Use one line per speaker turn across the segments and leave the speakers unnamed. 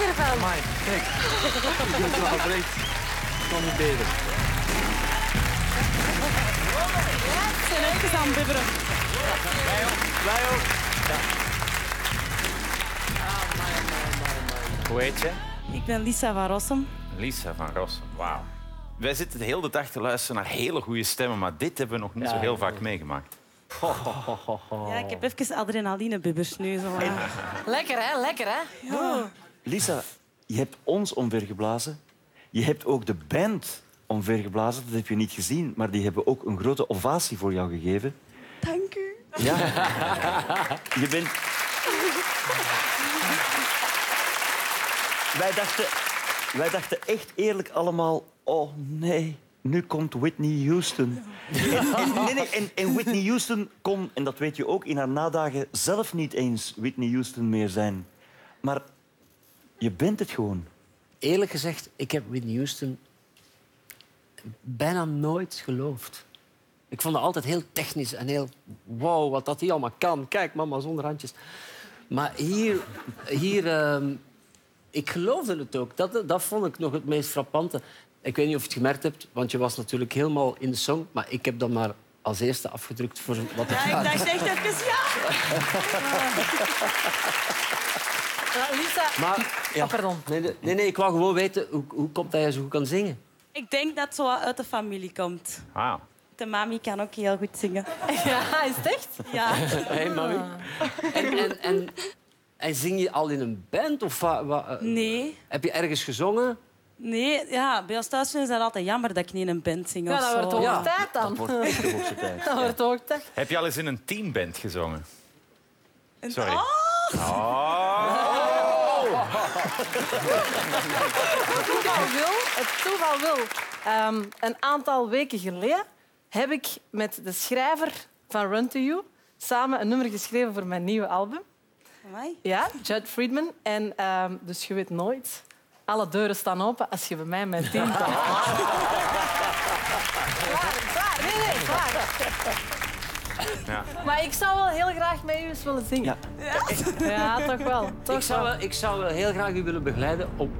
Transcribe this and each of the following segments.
Amai, kijk. Ik ben wel breed. Kan niet beter.
We zijn even aan het bibberen.
Wij ook.
Hoe heet je?
Ik ben Lisa van Rossum.
Lisa van Rossum. Wauw. Wij zitten de hele dag te luisteren naar hele goede stemmen, maar dit hebben we nog niet zo heel vaak meegemaakt.
Ja, ik heb even adrenalinebibbers nu. Zo.
Lekker, hè? Lekker, hè?
Lisa, je hebt ons omvergeblazen. Je hebt ook de band omvergeblazen. Dat heb je niet gezien, maar die hebben ook een grote ovatie voor jou gegeven.
Dank u.
Ja. Je bent... Wij dachten, wij dachten echt eerlijk allemaal... Oh, nee, nu komt Whitney Houston. En, nee, nee, en, en Whitney Houston kon, en dat weet je ook, in haar nadagen zelf niet eens Whitney Houston meer zijn. Maar je bent het gewoon.
Eerlijk gezegd, ik heb Whitney Houston bijna nooit geloofd. Ik vond het altijd heel technisch en heel wow, wat dat hij allemaal kan. Kijk, mama, zonder handjes. Maar hier, hier ehm, ik geloofde het ook. Dat, dat vond ik nog het meest frappante. Ik weet niet of je het gemerkt hebt, want je was natuurlijk helemaal in de song. Maar ik heb dat maar als eerste afgedrukt voor wat het
Ja, ik dacht echt even ja.
Lisa,
Maar, ja.
Oh, pardon.
Nee, nee, nee, ik wou gewoon weten, hoe, hoe komt dat je zo goed kan zingen?
Ik denk dat het zo uit de familie komt.
Wauw.
De mami kan ook heel goed zingen.
Ja, is het echt?
Ja.
Hé, mami. En, en, en, en zing je al in een band? Of wa- wa- eh,
Nee.
heb je ergens gezongen?
Nee, ja, bij ons thuis vinden ze dat altijd jammer dat ik niet in een band zing.
Ja,
of
dat
zo.
wordt hoog
Ja.
tijd dan.
Dat wordt echt de hoogste tijd.
Dat wordt hoog tijd.
Heb je al eens in een teamband gezongen?
En-
Sorry.
Het toeval wil, het toeval wil. Ehm, een aantal weken geleden heb ik met de schrijver van Run to You samen een nummer geschreven voor mijn nieuwe album.
Amai.
Ja, Judd Friedman. En ehm, dus je weet nooit. Alle deuren staan open als je bij mij mijn team komt. Klaar, klaar. Nee, nee, klaar.
Ja.
Maar ik zou wel heel graag met u eens willen zingen.
Ja.
Ja, toch wel. Toch
Ik zou,
wel.
ik zou wel heel graag u willen begeleiden op,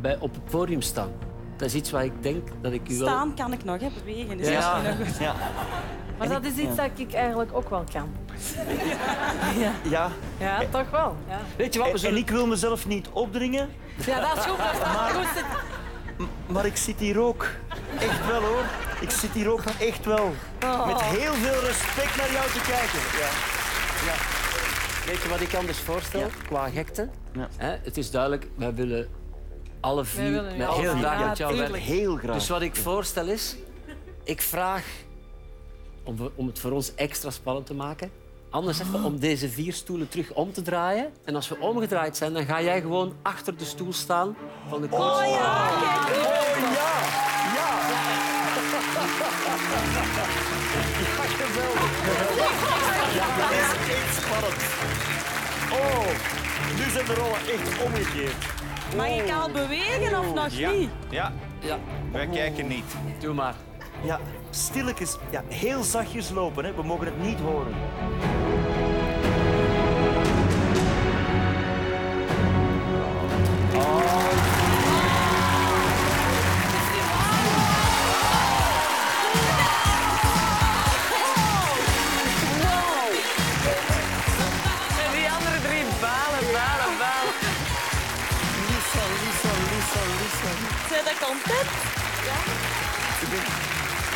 bij, op het podium staan. Dat is iets waar ik denk dat ik u wel...
Staan kan ik nog, hè. bewegen. is
Ja.
misschien nog goed.
Ja.
Maar dat is iets dat ik eigenlijk ook wel kan.
ja.
Ja, toch wel. Ja,
Weet je wat, we
En, ik wil mezelf niet opdringen,
ja dat is goed. Dat staat goed.
maar ik zit hier ook. Echt wel, hoor. Ik zit hier ook echt wel. Met heel veel respect naar jou te kijken. Ja.
Weet je wat ik anders voorstel qua gekte?
Ja.
Hè, het is duidelijk, wij willen alle vier
willen
met
alle
heel
vier.
graag
Ja,
met jou werken.
Heel graag.
Dus wat ik voorstel is, ik vraag om, om het voor ons extra spannend te maken. Anders even om deze vier stoelen terug om te draaien. En als we omgedraaid zijn, dan ga jij gewoon achter de stoel staan van de coach.
Oh ja, kijk.
Dat is echt spannend. Oh, nu zijn de rollen echt omgekeerd.
Mag ik al bewegen of nog
Ja.
niet?
ja,
Ja,
wij kijken niet.
doe maar.
Ja, stilletjes, ja, heel zachtjes lopen. Hè. We mogen het niet horen.
Content?
Ik ben,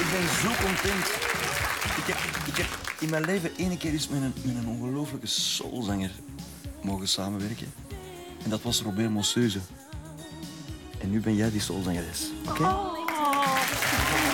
ik ben zo content. Ik heb, ik heb in mijn leven één keer eens met een, met een ongelooflijke soulzanger mogen samenwerken. En dat was Robert Moseuze. En nu ben jij die soulzangeres. Oké?
Oh.